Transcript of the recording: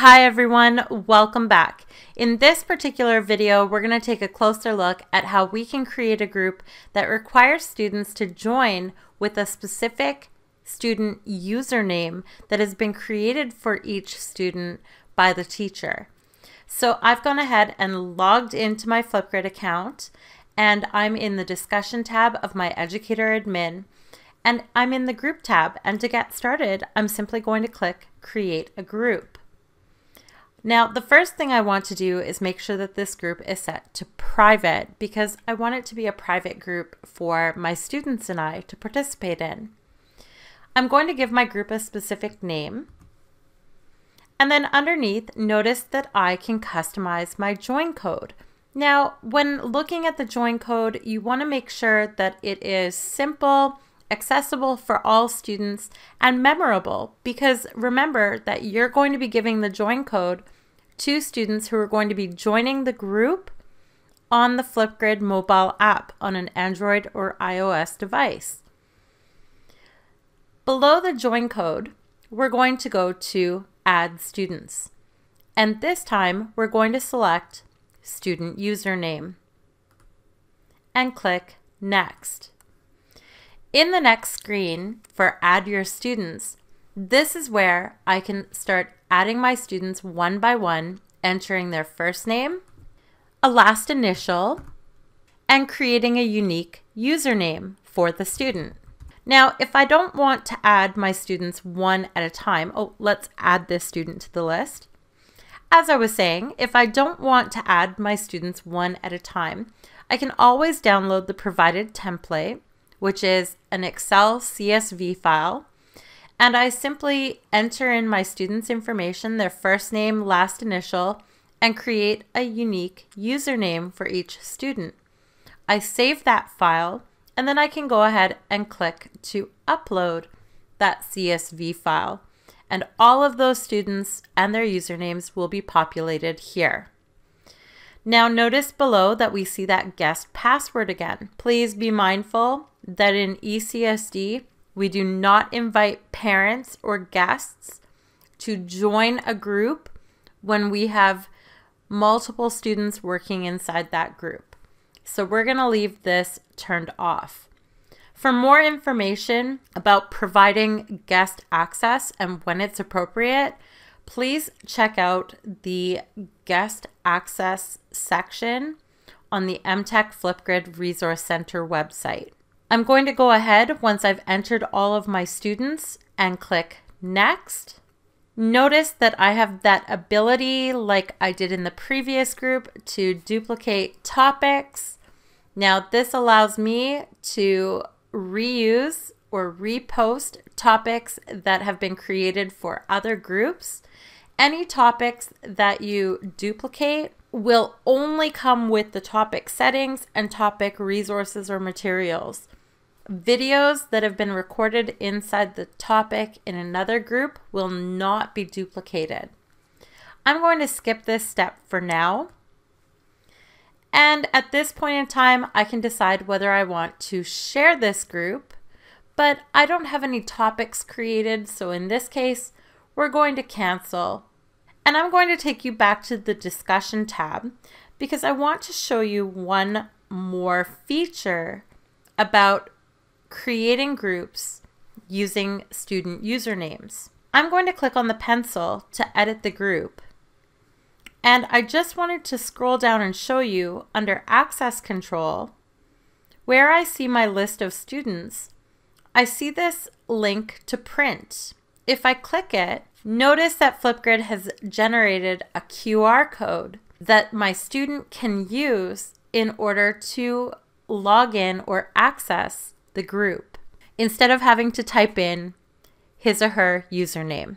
Hi everyone, welcome back. In this particular video, we're going to take a closer look at how we can create a group that requires students to join with a specific student username that has been created for each student by the teacher. So I've gone ahead and logged into my Flipgrid account and I'm in the discussion tab of my educator admin and I'm in the group tab and to get started I'm simply going to click create a group. Now, the first thing I want to do is make sure that this group is set to private because I want it to be a private group for my students and I to participate in. I'm going to give my group a specific name. And then underneath, notice that I can customize my join code. Now, when looking at the join code, you want to make sure that it is simple, accessible for all students, and memorable because remember that you're going to be giving the join code two students who are going to be joining the group on the Flipgrid mobile app on an Android or iOS device. Below the join code, we're going to go to Add Students. And this time, we're going to select Student Username and click Next. In the next screen for Add Your Students, this is where I can start adding my students one by one, entering their first name, a last initial, and creating a unique username for the student. Now, if I don't want to add my students one at a time, oh, let's add this student to the list. As I was saying, if I don't want to add my students one at a time, I can always download the provided template, which is an Excel CSV file and I simply enter in my student's information, their first name, last initial, and create a unique username for each student. I save that file and then I can go ahead and click to upload that CSV file. And all of those students and their usernames will be populated here. Now notice below that we see that guest password again. Please be mindful that in ECSD, we do not invite parents or guests to join a group when we have multiple students working inside that group. So we're going to leave this turned off. For more information about providing guest access and when it's appropriate, please check out the guest access section on the Emtech Flipgrid Resource Center website. I'm going to go ahead once I've entered all of my students and click next. Notice that I have that ability like I did in the previous group to duplicate topics. Now this allows me to reuse or repost topics that have been created for other groups. Any topics that you duplicate will only come with the topic settings and topic resources or materials. Videos that have been recorded inside the topic in another group will not be duplicated. I'm going to skip this step for now. And at this point in time, I can decide whether I want to share this group, but I don't have any topics created. So in this case, we're going to cancel. And I'm going to take you back to the discussion tab because I want to show you one more feature about creating groups using student usernames. I'm going to click on the pencil to edit the group. And I just wanted to scroll down and show you under Access Control, where I see my list of students, I see this link to print. If I click it, notice that Flipgrid has generated a QR code that my student can use in order to log in or access the group instead of having to type in his or her username.